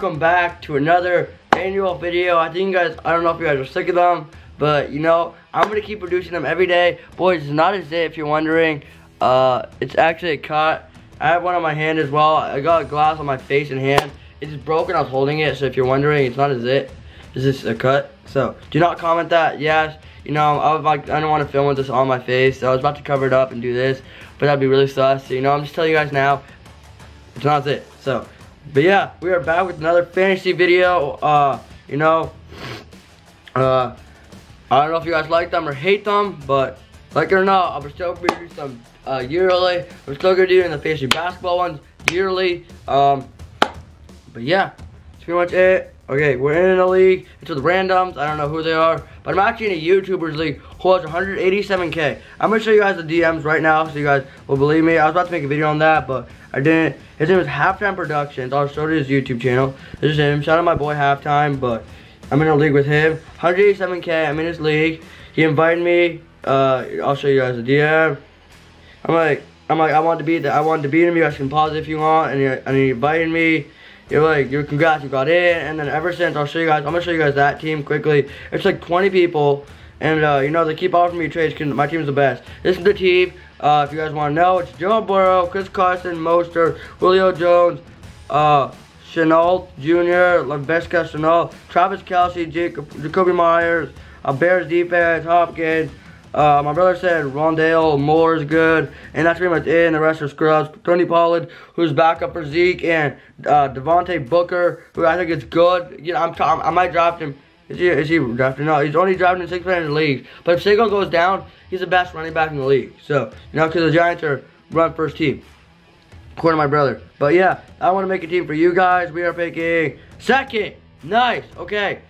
welcome back to another annual video. I think you guys, I don't know if you guys are sick of them, but you know, I'm gonna keep producing them every day. Boys, it's not a zit if you're wondering. Uh, it's actually a cut. I have one on my hand as well. I got a glass on my face and hand. It's broken, I was holding it, so if you're wondering, it's not a zit. It's just a cut. So, do not comment that, yes. You know, I was like, I don't want to film with this on my face, so I was about to cover it up and do this, but that'd be really sus. So, you know, I'm just telling you guys now, it's not it. So, but yeah, we are back with another fantasy video. Uh, you know, uh, I don't know if you guys like them or hate them, but like it or not, I'm still gonna do some uh, yearly. I'm still gonna do in the fantasy basketball ones yearly. Um, but yeah, that's pretty much it. Okay, we're in a league. It's with randoms. I don't know who they are, but I'm actually in a YouTubers league who has 187k. I'm gonna show you guys the DMs right now so you guys will believe me. I was about to make a video on that, but I didn't. His name is Halftime Productions. I'll show you his YouTube channel. This is him. Shout out my boy Halftime, but I'm in a league with him. 187k. I'm in his league. He invited me. Uh, I'll show you guys the DM. I'm like, I'm like, I want to beat. The, I wanted to beat him. You guys can pause if you want. And he, and he invited me. You're like, you're congrats, you got in. And then ever since, I'll show you guys, I'm gonna show you guys that team quickly. It's like 20 people. And, uh, you know, they keep offering me trades because my team's the best. This is the team. Uh, if you guys want to know, it's Joe Burrow, Chris Carson, Mostert, Julio Jones, uh, Shenault Jr., Laviska Shenault, Travis Kelce, Jacob, Jakobi Meyers, uh, Bears defense, Hopkins, uh, my brother said Rondale Moore is good, and that's pretty much it. And the rest are scrubs. Tony Pollard, who's backup for Zeke, and uh, Devontae Booker, who I think is good. You know, I'm, I'm I might draft him. Is he, is he drafted? No, he's only drafted in six man in the league. But if Sago goes down, he's the best running back in the league. So, you know, because the Giants are run first team, according to my brother. But yeah, I want to make a team for you guys. We are picking second. Nice. Okay.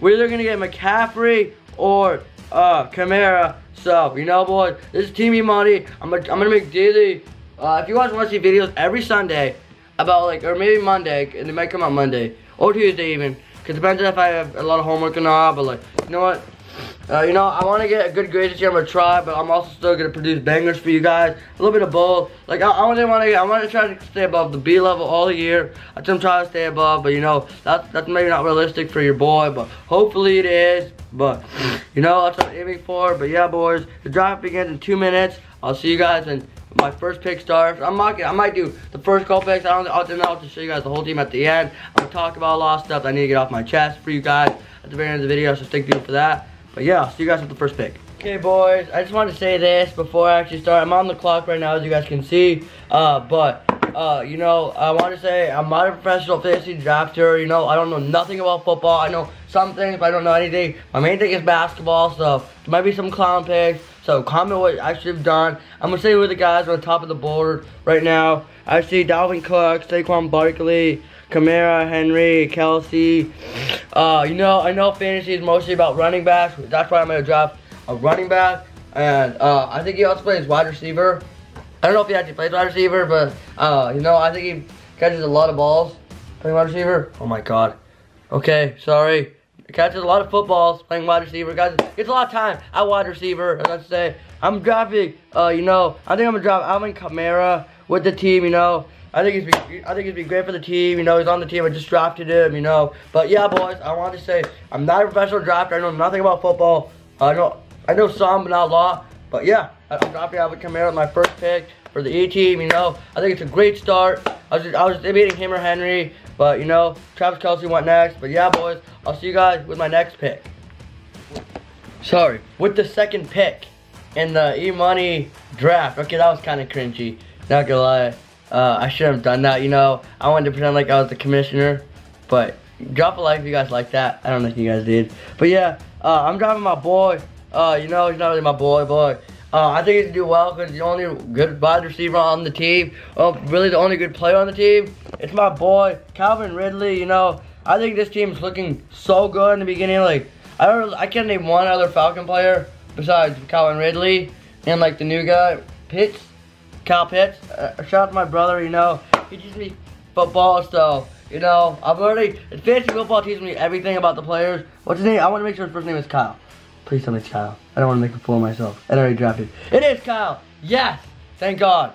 We're either going to get McCaffrey or uh, Kamara. So, you know, boys, this is Team Money. I'm I'm gonna make daily, uh, if you guys want to see videos every Sunday about, like, or maybe Monday, and they might come out Monday, or Tuesday even, it depends if I have a lot of homework or not, but, like, you know what? Uh, you know, I want to get a good grade this year. I'm gonna try, but I'm also still gonna produce bangers for you guys. A little bit of both. Like I, I want to, I want to try to stay above the B level all year. I'm trying to stay above, but you know, that's that's maybe not realistic for your boy, but hopefully it is. But you know, that's what I'm aiming for. But yeah, boys, the draft begins in two minutes. I'll see you guys when my first pick starts. I'm not. I might do the first couple picks. I don't. I'll, then I'll just show you guys the whole team at the end. I'm gonna talk about a lot of stuff I need to get off my chest for you guys at the very end of the video. So stick tuned for that. But yeah, I'll see you guys with the first pick. Okay, boys, I just wanted to say this before I actually start. I'm on the clock right now, as you guys can see. Uh, but, uh, you know, I want to say I'm not a professional fantasy drafter. You know, I don't know nothing about football. I know some things, but I don't know anything. My main thing is basketball, so there might be some clown picks. So comment what I should have done. I'm gonna say who the guys are on top of the board right now. I see Dalvin Cook, Saquon Barkley, Kamara, Henry, Kelce. Uh, you know, I know fantasy is mostly about running backs. That's why I'm to draft a running back. And uh, I think he also plays wide receiver. I don't know if he actually plays wide receiver, but, uh, you know, I think he catches a lot of balls playing wide receiver. Oh, my God. Okay, sorry. He catches a lot of footballs playing wide receiver. Guys, it's a lot of time at wide receiver. Let's say I'm drafting, uh, you know, I think I'm to draft Alvin Kamara with the team, you know. I think he's be, I think he'd be great for the team. You know, he's on the team. I just drafted him. You know, but yeah, boys, I want to say I'm not a professional drafter. I know nothing about football. I know I know some, but not a lot. But yeah, I'm drafting Alvin Kamara, my first pick for the E team. You know, I think it's a great start. I was just, I was debating him or Henry, but you know, Travis Kelce went next. But yeah, boys, I'll see you guys with my next pick. Sorry, with the second pick in the E Money draft. Okay, that was kind of cringy. Not gonna lie. Uh, I should have done that, you know. I wanted to pretend like I was the commissioner. But drop a like if you guys like that. I don't know if you guys did. But yeah, uh, I'm driving my boy. Uh, you know, he's not really my boy, but uh, I think he's gonna do well because he's the only good wide receiver on the team. Well, really the only good player on the team. It's my boy, Calvin Ridley, you know. I think this team is looking so good in the beginning. Like, I don't, I can't name one other Falcon player besides Calvin Ridley and like the new guy, Pitts. Cal Pitts. Uh, shout out to my brother, you know. He teaches me football, so, you know, I've already, fantasy football teaches me everything about the players. What's his name? I want to make sure his first name is Kyle. Please tell me it's Kyle. I don't want to make a fool of myself. I already drafted. It is Kyle. Yes. Thank God.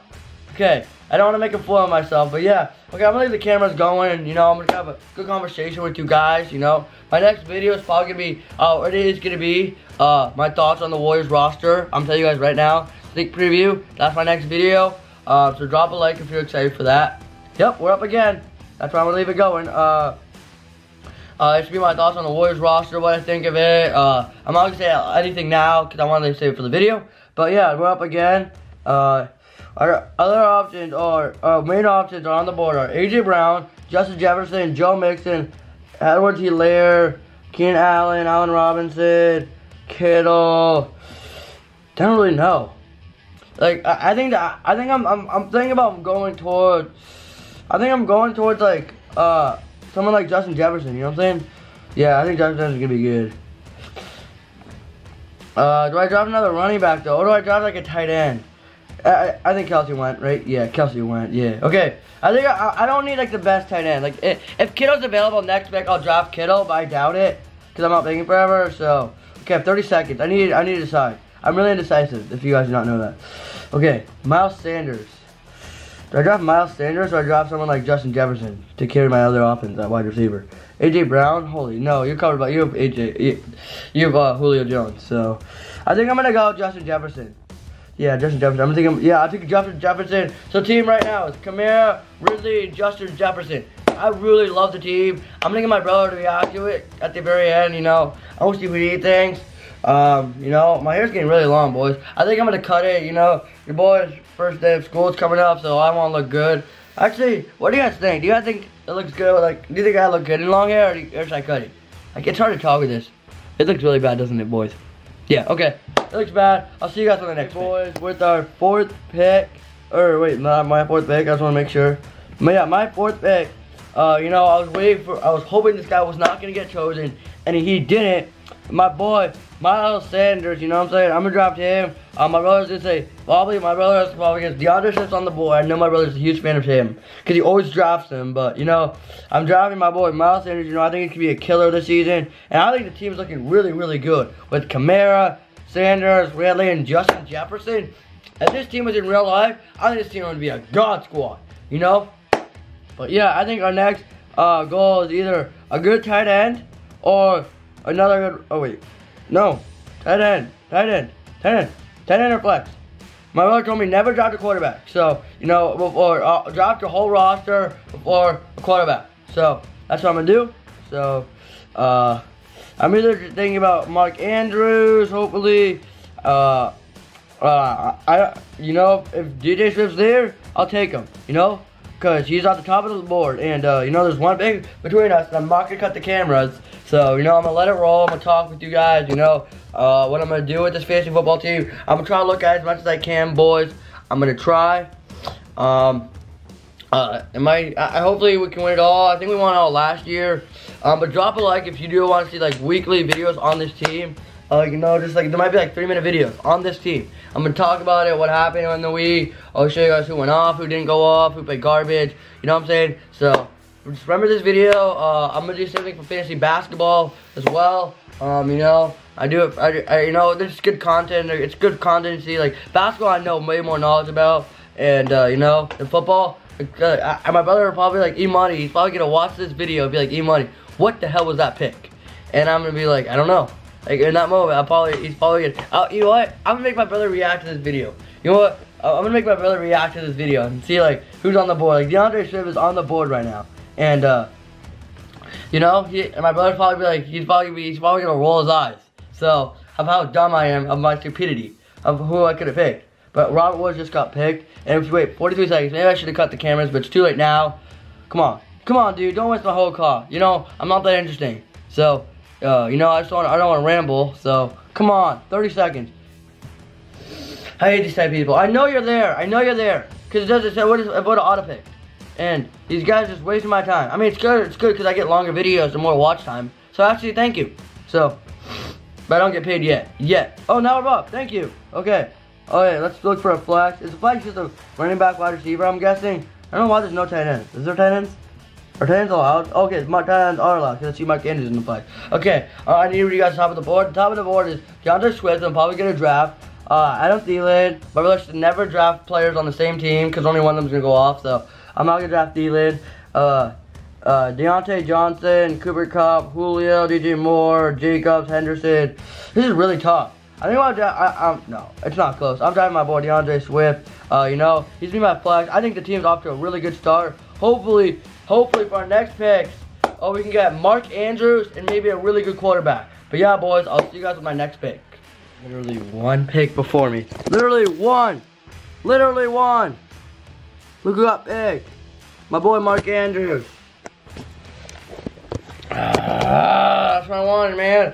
Okay, I don't want to make a fool of myself, but yeah. Okay, I'm gonna leave the cameras going, and you know, I'm gonna have a good conversation with you guys. You know, my next video is probably gonna be, oh, it is gonna be, uh, my thoughts on the Warriors roster. I'm telling you guys right now, sneak preview. That's my next video. Uh, so drop a like if you're excited for that. Yep, we're up again. That's why I'm gonna leave it going. Uh, uh, it should be my thoughts on the Warriors roster, what I think of it. Uh, I'm not gonna say anything now because I wanted to save it for the video. But yeah, we're up again. Uh, our other options are, our main options are on the board are AJ Brown, Justin Jefferson, Joe Mixon, Edwards Helaire, Keenan Allen, Allen Robinson, Kittle. Don't really know. Like I, I think that I think I'm, I'm I'm thinking about going towards. I think I'm going towards like uh someone like Justin Jefferson. You know what I'm saying? Yeah, I think Justin Jefferson's gonna be good. Uh, do I drop another running back though, or do I drop like a tight end? I, I think Kelce went, right? Yeah, Kelce went, yeah. Okay, I think I, I don't need like the best tight end. Like, if, if Kittle's available next week, I'll drop Kittle, but I doubt it. Because I'm not thinking forever, so. Okay, 30 seconds. I need I need to decide. I'm really indecisive, if you guys do not know that. Okay, Miles Sanders. Do I drop Miles Sanders or I drop someone like Justin Jefferson to carry my other offense at wide receiver? AJ Brown? Holy no, you're covered by you have AJ you, have uh, Julio Jones. So I think I'm gonna go Justin Jefferson. Yeah, Justin Jefferson. I'm thinking, yeah, I think Justin Jefferson. So team right now is Kamara, Ridley, Justin Jefferson. I really love the team. I'm gonna get my brother to react to it at the very end, you know. I wish he would eat things. Um, you know, my hair's getting really long, boys. I think I'm gonna cut it, you know. Your boy's first day of school is coming up, so I wanna look good. Actually, what do you guys think? Do you guys think it looks good? Like, do you think I look good in long hair, or, you, or should I cut it? Like, it's hard to talk with this. It looks really bad, doesn't it, boys? Yeah, okay. It looks bad. I'll see you guys on the next boys pick. with our fourth pick. Or wait, not my fourth pick. I just want to make sure. But yeah, my fourth pick. Uh, you know, I was waiting for. I was hoping this guy was not gonna get chosen, and he didn't. My boy, Miles Sanders. You know what I'm saying? I'm gonna draft him. Uh, my brother's gonna say probably my brother's probably gets D'Andre Swift's on the board. I know my brother's a huge fan of him because he always drafts him. But you know, I'm drafting my boy Miles Sanders. You know, I think he could be a killer this season, and I think the team's looking really, really good with Kamara. Sanders, Ridley, and Justin Jefferson. If this team was in real life, I think this team would be a god squad, you know? But yeah, I think our next uh, goal is either a good tight end or another good, oh wait, no, tight end, tight end, tight end, tight end or flex. My brother told me never draft a quarterback. So, you know, before, uh, draft your whole roster before a quarterback. So, that's what I'm going to do. So, uh, I'm either thinking about Mark Andrews, hopefully. Uh, uh, I, you know, if DJ Swift's there, I'll take him, you know? Because he's at the top of the board. And, uh, you know, there's one big between us. I'm not going to cut the cameras. So, you know, I'm going to let it roll. I'm going to talk with you guys, you know, uh, what I'm going to do with this fantasy football team. I'm going to try to look at as much as I can, boys. I'm going to try. Um, uh, am I, I, hopefully we can win it all. I think we won all last year. Um, but drop a like if you do want to see like weekly videos on this team. Uh, you know, just like there might be like three minute videos on this team. I'm gonna talk about it, what happened in the week. I'll show you guys who went off, who didn't go off, who played garbage. You know what I'm saying? So just remember this video. Uh, I'm gonna do something for fantasy basketball as well. Um, you know, I do it. I, I, you know, this is good content. It's good content to see. Like basketball, I know way more knowledge about, and uh, you know, in football. Uh, I, my brother will probably like Money. He's probably gonna watch this video and be like, Money, what the hell was that pick? And I'm gonna be like, I don't know. Like in that moment, I probably he's probably gonna. You know what? I'm gonna make my brother react to this video. You know what? I'm gonna make my brother react to this video and see like who's on the board. Like D'Andre Swift is on the board right now, and uh, you know, he, and my brother probably be like, he's probably he's probably gonna roll his eyes. So of how dumb I am of my stupidity of who I could have picked. But Robert Woods just got picked, and if you wait 43 seconds, maybe I should have cut the cameras, but it's too late now. Come on. Come on, dude. Don't waste my whole call. You know, I'm not that interesting. So, uh, you know, I just want I don't want to ramble. So, come on. 30 seconds. I hate these type of people. I know you're there. I know you're there. Because it doesn't say what is what auto pick. And these guys just wasting my time. I mean, it's good. It's good because I get longer videos and more watch time. So actually, thank you. So, but I don't get paid yet. Yet. Oh, now we're up. Thank you. Okay. Okay, let's look for a flex. Is a flex just a running back wide receiver, I'm guessing? I don't know why there's no tight ends. Is there tight ends? Ends allowed? Okay, my tight ends are allowed because I see Mark Andrews in the flex. Okay, uh, I need you guys top of the board. Top of the board is D'Andre Swift. I'm probably going to draft. uh, Adam Thielen. My brother should never draft players on the same team because only one of them's gonna go off. So I'm not gonna draft Thielen. Uh, uh, Diontae Johnson, Cooper Kupp, Julio, DJ Moore, Jacobs, Henderson. This is really tough. I think I'm, I, am no, it's not close. I'm driving my boy D'Andre Swift. Uh, you know, he's been my flex. I think the team's off to a really good start. Hopefully, hopefully for our next picks, oh, we can get Mark Andrews and maybe a really good quarterback. But yeah, boys, I'll see you guys with my next pick. Literally one pick before me. Literally one. Literally one. Look who got picked. My boy Mark Andrews. Ah, that's what I wanted, man.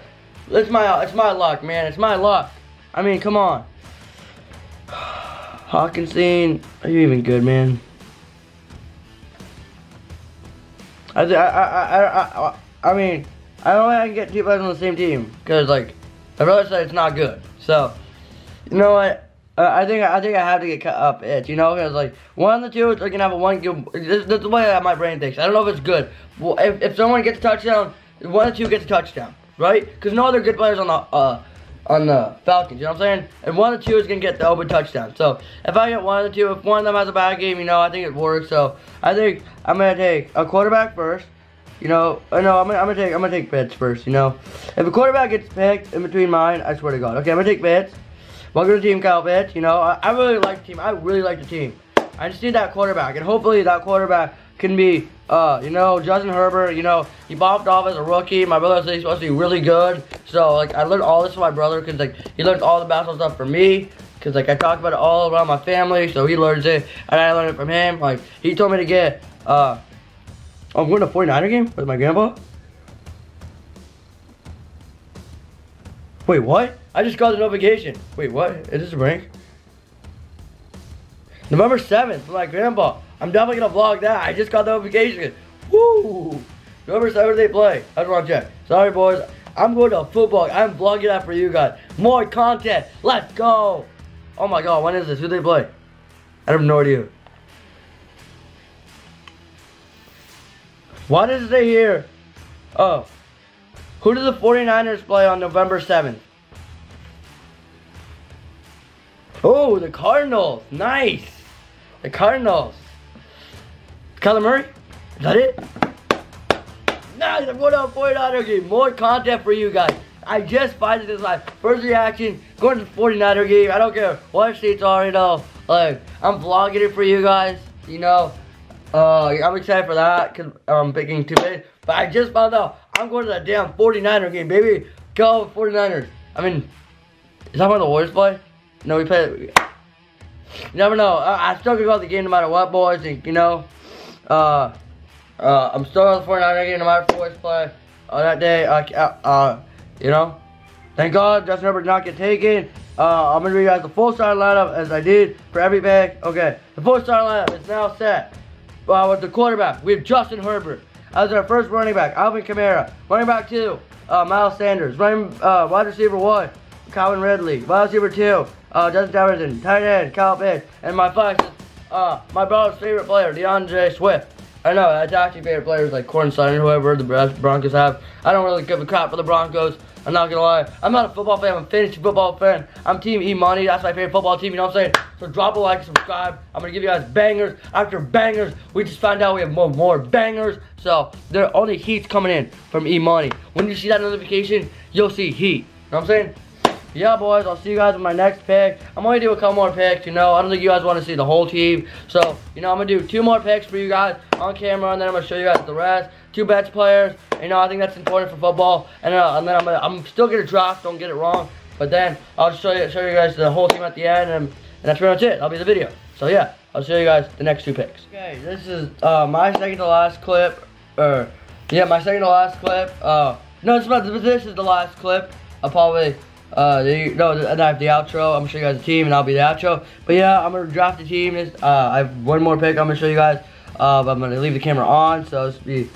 It's my, it's my luck, man. It's my luck. I mean, come on. Hockenson, are you even good, man? I, I, I, I, I, mean, I don't think I can get two players on the same team because, like, I brother said it's not good. So, you know what? Uh, I think I think I have to get cut up it, you know, because like one of the two are gonna have a one good. This, this is the way my brain thinks. I don't know if it's good. Well, if, if someone gets a touchdown, one of the two gets a touchdown, right? Because no other good players on the uh on the Falcons. You know what I'm saying? And one of the two is gonna get the open touchdown. So if I get one of the two, if one of them has a bad game, you know, I think it works. So I think I'm gonna take a quarterback first. You know, uh, no, I'm gonna, I'm gonna take I'm gonna take Pitts first. You know, if a quarterback gets picked in between mine, I swear to God. Okay, I'm gonna take Pitts. Welcome to Team Kyle Pitts. You know, I, I, really like the team. I really like the team. I just need that quarterback, and hopefully that quarterback can be, uh, you know, Justin Herbert. You know, he bopped off as a rookie. My brother said he's supposed to be really good. So, like, I learned all this from my brother because, like, he learned all the basketball stuff from me. Because, like, I talk about it all around my family, so he learns it, and I learned it from him. Like, he told me to get, uh, I'm going to 49er game with my grandpa. Wait, what? I just got the notification. Wait, what? Is this a prank? November 7th for my grandpa. I'm definitely gonna vlog that. I just got the notification. Woo! November 7th they play. I just wanna check. Sorry boys. I'm going to football. I'm vlogging that for you guys. More content. Let's go. Oh my god, when is this? Who they play? I have no idea. Why does it say here? Oh. Who do the 49ers play on November 7th? Oh, the Cardinals. Nice. The Cardinals. Kyler Murray? Is that it? Nice. I'm going to a 49er game. More content for you guys. I just find this live. First reaction, going to the 49er game. I don't care what states are, you know. Like, I'm vlogging it for you guys. You know, uh, I'm excited for that because I'm picking two big. But I just found out I'm going to the damn 49er game, baby. Go 49ers. I mean, is that where the Warriors play? No, we play. You never know. I, I still can go the game no matter what, boys. And, you know, uh, uh, I'm still on the 49er game no matter boys play. On that day, uh, uh, you know, thank God Justin Herbert did not get taken. Uh, I'm going to read you guys the full starting lineup as I did for every pick. Okay, the full starting lineup is now set. Uh, with the quarterback, we have Justin Herbert. As our first running back, Alvin Kamara. Running back two, uh, Miles Sanders. Running uh, wide receiver one, Calvin Ridley. Wide receiver two, uh, Justin Jefferson, tight end, Kyle Pitts, and my flex is uh, my brother's favorite player, D'Andre Swift. I know, that's actually favorite players like Courtland Sutton, whoever the Broncos have. I don't really give a crap for the Broncos. I'm not gonna lie. I'm not a football fan, I'm a fantasy football fan. I'm Team E-Money, that's my favorite football team, you know what I'm saying? So drop a like, subscribe. I'm gonna give you guys bangers after bangers. We just found out we have more, more bangers. So there are only heats coming in from E-Money. When you see that notification, you'll see heat. You know what I'm saying? Yeah, boys, I'll see you guys with my next pick. I'm only do a couple more picks, you know. I don't think you guys want to see the whole team. So, you know, I'm going to do two more picks for you guys on camera, and then I'm going to show you guys the rest. Two bets players. You know, I think that's important for football. And, uh, and then I'm, gonna, I'm still going to draft, don't get it wrong. But then I'll show you, show you guys the whole team at the end, and, and that's pretty much it. That'll be the video. So, yeah, I'll show you guys the next two picks. Okay, this is uh, my second to last clip. Or, yeah, my second to last clip. Uh, no, it's not, this is the last clip. I'll probably uh, the, no, I have the outro. I'm gonna show you guys the team, and I'll be the outro. But yeah, I'm gonna draft the team. uh, I have one more pick. I'm gonna show you guys. Uh, I'm gonna leave the camera on, so it's be,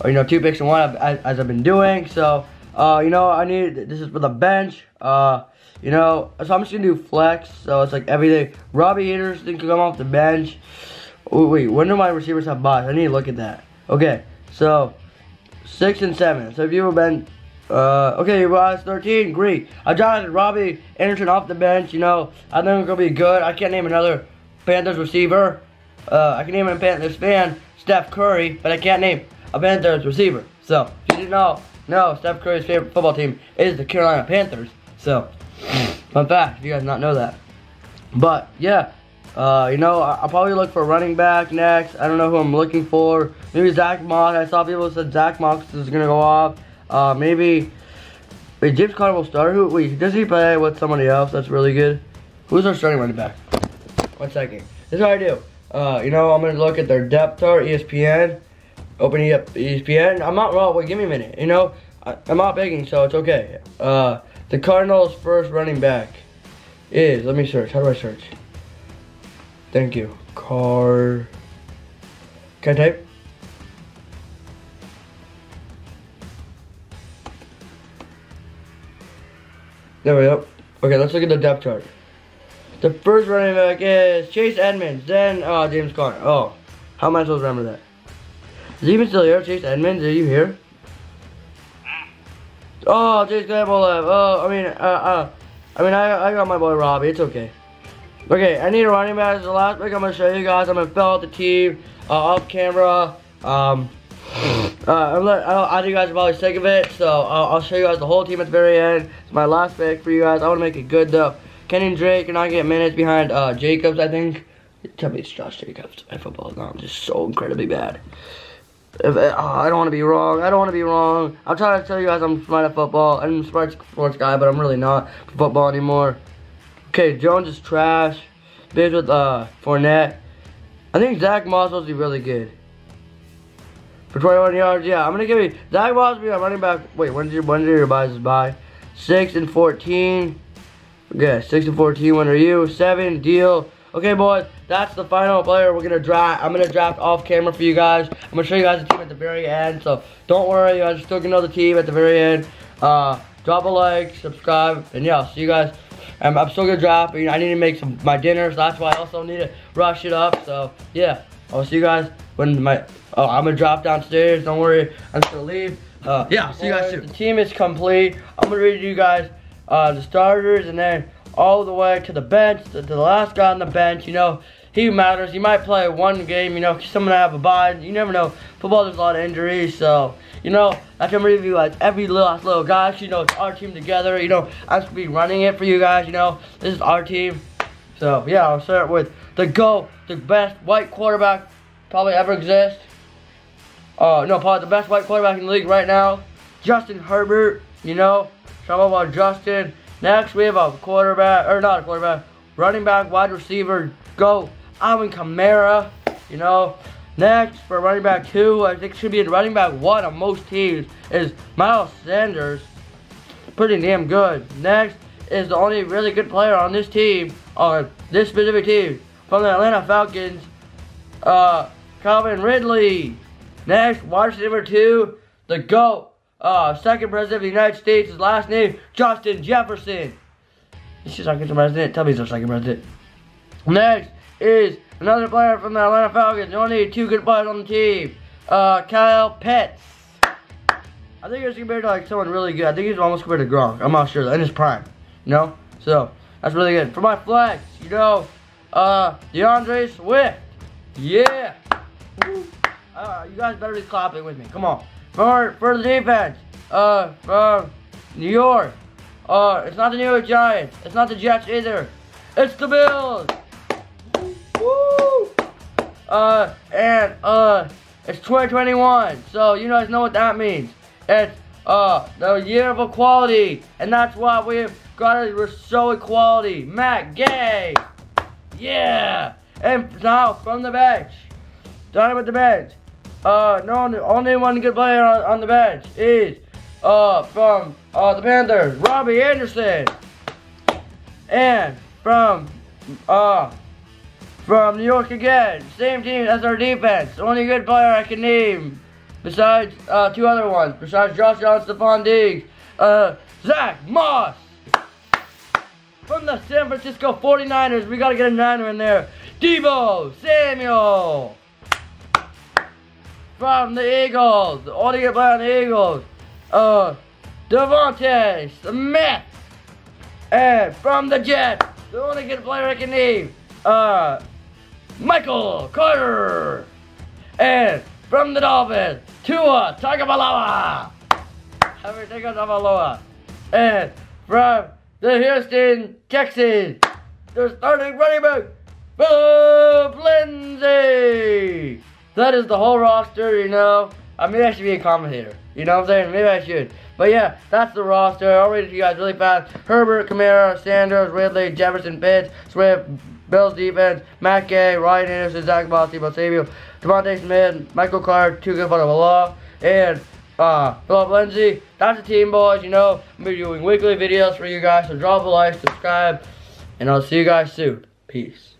or you know, two picks in one, as, as I've been doing. So, uh, you know, I need this is for the bench. Uh, you know, so I'm just gonna do flex. So it's like everything. Robbie Anderson can come off the bench. Oh, wait, when do my receivers have buys? I need to look at that. Okay, so six and seven. So if you have been Uh, okay, well, 13, Greek. I drafted Robbie Anderson off the bench, you know. I think it's going to be good. I can't name another Panthers receiver. Uh, I can name a Panthers fan, Steph Curry, but I can't name a Panthers receiver. So, you didn't know, no, Steph Curry's favorite football team is the Carolina Panthers. So, fun fact, if you guys not know that. But, yeah, uh, you know, I'll probably look for running back next. I don't know who I'm looking for. Maybe Zach Moss. I saw people said Zach Moss is going to go off. Uh, maybe, wait, James Conner will start? Who, wait, does he play with somebody else that's really good? Who's our starting running back? One second. This is what I do. Uh, you know, I'm going to look at their depth chart, ESPN. Opening up ESPN. I'm not wrong. Wait, give me a minute. You know, I, am not begging, so it's okay. Uh, the Cardinals' first running back is, let me search. How do I search? Thank you. Car. Can I type? There we go. Okay, let's look at the depth chart. The first running back is Chase Edmonds, then uh, James Conner. Oh, how am I supposed to remember that? Is he even still here? Chase Edmonds, are you here? Oh, Chase Claypool left. Oh, I mean, uh, uh, I mean, I, I got my boy Robbie. It's okay. Okay, I need a running back. This is the last pick I'm gonna show you guys. I'm gonna fill out the team uh, off camera. Um, uh, I'm let, I, I think you guys are probably sick of it, so I'll, I'll, show you guys the whole team at the very end. It's my last pick for you guys. I want to make it good though. Kenyan Drake are not getting minutes behind uh, Jacobs, I think. Tell me it's Josh Jacobs. My football is not just so incredibly bad. If, uh, I don't want to be wrong. I don't want to be wrong. I'm trying to tell you guys I'm smart at football. I'm a smart sports guy, but I'm really not football anymore. Okay, Jones is trash. Biz with uh, Fournette. I think Zach Moss will be really good. For 21 yards, yeah. I'm going to give you Zach be a running back. Wait, when's your, when's your buys by? 6 and 14. Okay, 6 and 14. When are you? 7, deal. Okay, boys, that's the final player we're gonna draft. I'm gonna draft off camera for you guys. I'm gonna show you guys the team at the very end. So don't worry, you guys are still gonna know the team at the very end. Uh, drop a like, subscribe, and yeah, I'll see you guys. Um, I'm still gonna draft. I need to make some my dinner, so that's why I also need to rush it up. So yeah, I'll see you guys when my. Oh, I'm gonna drop downstairs. Don't worry, I'm just gonna leave. Uh, yeah, see you guys soon. The team is complete. I'm gonna read you guys uh, the starters and then all the way to the bench, to, the last guy on the bench, you know, he matters. He might play one game, you know, someone have a bye. You never know. Football, there's a lot of injuries, so, you know, I can review like every last little guy. You know, it's our team together. You know, I'm going to be running it for you guys, you know. This is our team. So, yeah, I'll start with the GOAT, the best white quarterback probably ever exist. Uh, no, probably the best white quarterback in the league right now. Justin Herbert, you know. Talk about Justin. Next, we have a quarterback, or not a quarterback, running back, wide receiver, go, Alvin Kamara, you know. Next, for running back two, I think should be running back one on most teams, is Miles Sanders. Pretty damn good. Next is the only really good player on this team, on this specific team, from the Atlanta Falcons, uh, Calvin Ridley. Next, wide receiver two, the GOAT, uh, second president of the United States, his last name, Justin Jefferson. He's just second president. Tell me he's our second president. Next is another player from the Atlanta Falcons. You only need two good players on the team. Uh, Kyle Pitts. I think he's compared to like someone really good. I think he's almost compared to Gronk. I'm not sure. In his prime. You know? So, that's really good. For my flex, you know, uh, D'Andre Swift. Yeah. Uh, you guys better be clapping with me. Come on for for the defense. Uh, from New York. Uh, it's not the New York Giants. It's not the Jets either. It's the Bills. Woo! Uh, and uh, it's 2021. So you guys know what that means. It's uh the year of equality, and that's why we've got to show equality. Matt Gay. Yeah. And now from the bench. Done with the bench. Uh, no, only one good player on, on the bench is uh from uh the Panthers, Robbie Anderson, and from uh from New York again, same team as our defense. Only good player I can name, besides uh two other ones, besides Josh Allen, Stefon Diggs, uh Zach Moss. From the San Francisco 49ers, we gotta get a niner in there. Deebo Samuel from the Eagles. The by on Eagles. Uh, DeVonta Smith. And from the Jets, the only good player I can name, uh, Michael Carter. And from the Dolphins, Tua Tagovailoa. Everything Tagovailoa. And from the Houston Texans, the starting running back, Phillip Lindsay. That is the whole roster, you know. I mean, I should be a commentator. You know what I'm saying? Maybe I should. But yeah, that's the roster. I'll read it to you guys really fast. Herbert, Kamara, Sanders, Ridley, Jefferson, Pitts, Swift, Bills defense, Matt Gay, Ryan Anderson, Zach Moss, Tebow Sabio, DeVonta Smith, Michael Clark, Tuga Law, and uh, Phillip Lindsay. That's the team, boys. You know, I'm going to be doing weekly videos for you guys. So drop a like, subscribe, and I'll see you guys soon. Peace.